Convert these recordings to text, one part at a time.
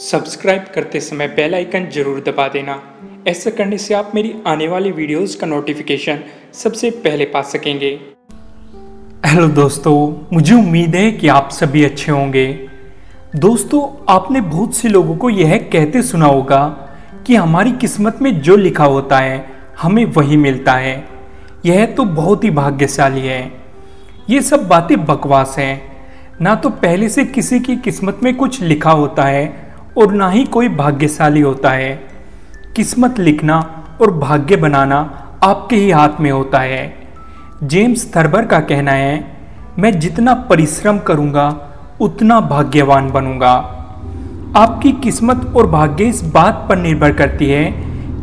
Subscribe करते समय bell icon ज़रूर दबा देना। ऐसा करने से आप मेरी आने वाली वीडियोस का नोटिफिकेशन सबसे पहले पा सकेंगे। हेलो दोस्तों, मुझे उम्मीद है कि आप सभी अच्छे होंगे। दोस्तों, आपने बहुत से लोगों को यह कहते सुना होगा कि हमारी किस्मत में जो लिखा होता है, हमें वही मिलता है। यह तो बहुत ही भाग्यशाली है। ये सब बातें बकवास हैं। ना तो पहले से किसी की किस्मत में कुछ लिखा होता है और ना ही कोई भाग्यशाली होता है। किस्मत लिखना और भाग्य बनाना आपके ही हाथ में होता है। जेम्स थर्बर का कहना है, मैं जितना परिश्रम करूँगा, उतना भाग्यवान बनूँगा। आपकी किस्मत और भाग्य इस बात पर निर्भर करती है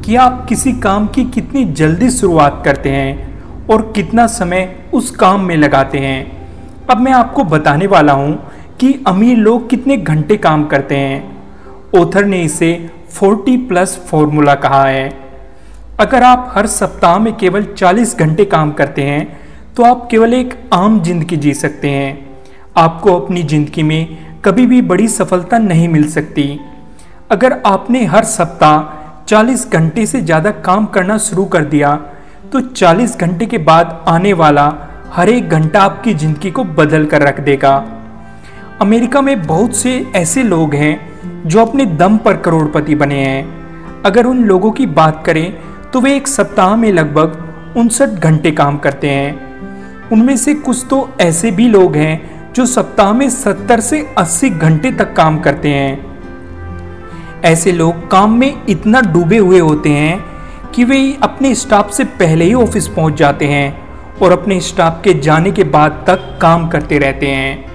कि आप किसी काम की कितनी जल्दी शुरुआत करते हैं और कितना समय उस काम में लगाते हैं। अब मैं आपको बताने वाला हूँ कि अमीर लोग कितने घंटे काम करते हैं। ओथर ने इसे 40 प्लस फॉर्मूला कहा है। अगर आप हर सप्ताह में केवल 40 घंटे काम करते हैं तो आप केवल एक आम ज़िंदगी जी सकते हैं। आपको अपनी ज़िंदगी में कभी भी बड़ी सफलता नहीं मिल सकती। अगर आपने हर सप्ताह 40 घंटे से ज़्यादा काम करना शुरू कर दिया तो 40 घंटे के बाद आने वाला हर एक घंटा आपकी ज़िंदगी को बदल कर रख देगा। अमेरिका में बहुत से ऐसे लोग हैं जो अपने दम पर करोड़पति बने हैं। अगर उन लोगों की बात करें तो वे एक सप्ताह में लगभग उनसठ घंटे काम करते हैं। उनमें से कुछ तो ऐसे भी लोग हैं, जो सप्ताह में 70 से 80 घंटे तक काम करते हैं। ऐसे लोग काम में इतना डूबे हुए होते हैं कि वे अपने स्टाफ से पहले ही ऑफ़िस पहुँच जाते हैं और अपने स्टाफ के जाने के बाद तक काम करते रहते हैं।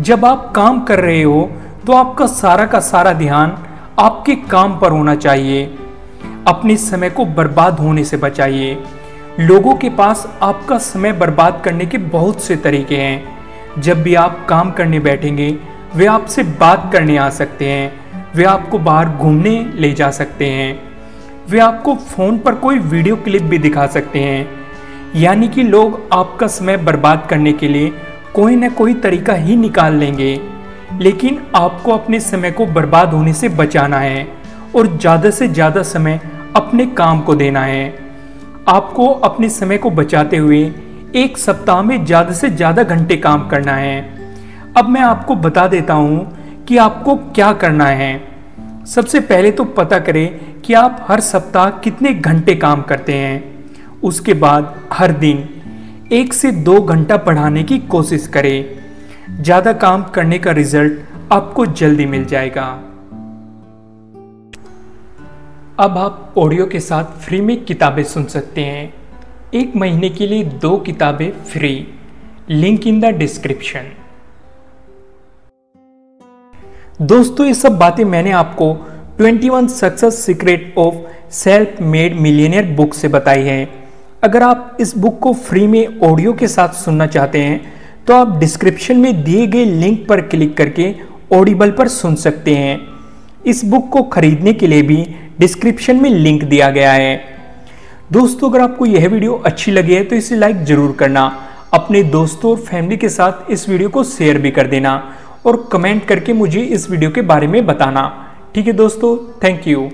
जब आप काम कर रहे हो तो आपका सारा का सारा ध्यान आपके काम पर होना चाहिए। अपने समय को बर्बाद होने से बचाइए। लोगों के पास आपका समय बर्बाद करने के बहुत से तरीके हैं। जब भी आप काम करने बैठेंगे, वे आपसे बात करने आ सकते हैं। वे आपको बाहर घूमने ले जा सकते हैं। वे आपको फ़ोन पर कोई वीडियो क्लिप भी दिखा सकते हैं। यानी कि लोग आपका समय बर्बाद करने के लिए कोई ना कोई तरीका ही निकाल लेंगे। लेकिन आपको अपने समय को बर्बाद होने से बचाना है और ज़्यादा से ज़्यादा समय अपने काम को देना है। आपको अपने समय को बचाते हुए एक सप्ताह में ज़्यादा से ज़्यादा घंटे काम करना है। अब मैं आपको बता देता हूँ कि आपको क्या करना है। सबसे पहले तो पता करें कि आप हर सप्ताह कितने घंटे काम करते हैं। उसके बाद हर दिन एक से दो घंटा पढ़ाने की कोशिश करें। ज़्यादा काम करने का रिज़ल्ट आपको जल्दी मिल जाएगा। अब आप ऑडियो के साथ फ्री में किताबें सुन सकते हैं। एक महीने के लिए दो किताबें free. Link in the description. दोस्तों, ये सब बातें मैंने आपको 21 success secret of self made millionaire book से बताई है। अगर आप इस बुक को फ्री में ऑडियो के साथ सुनना चाहते हैं तो आप डिस्क्रिप्शन में दिए गए लिंक पर क्लिक करके ऑडिबल पर सुन सकते हैं। इस बुक को खरीदने के लिए भी डिस्क्रिप्शन में लिंक दिया गया है। दोस्तों, अगर आपको यह वीडियो अच्छी लगी है तो इसे लाइक ज़रूर करना। अपने दोस्तों और फैमिली के साथ इस वीडियो को शेयर भी कर देना और कमेंट करके मुझे इस वीडियो के बारे में बताना। ठीक है दोस्तों थैंक यू